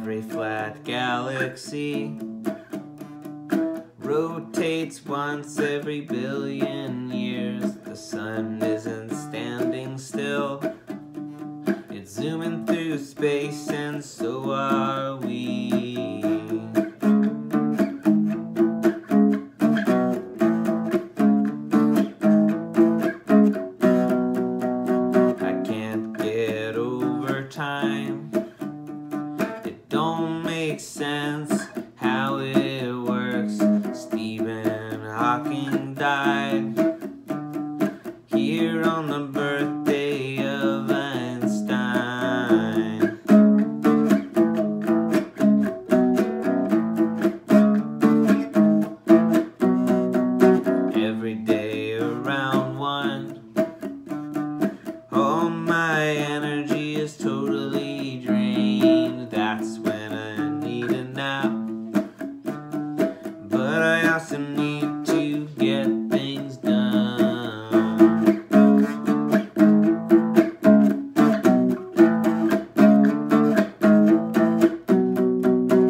Every flat galaxy rotates once every billion years. The sun isn't standing still, it's zooming through space, and so are we. I can't get over time. Don't sense how it works. Stephen Hawking died here on the birthday some need to get things done.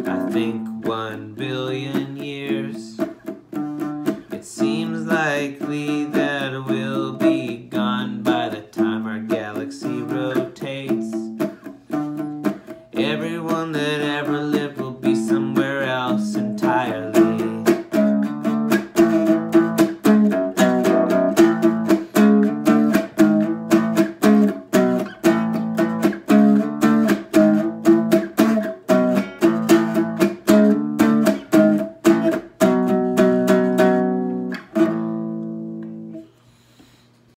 I think one billion years, it seems likely that we'll be gone by the time our galaxy rotates. Everyone that ever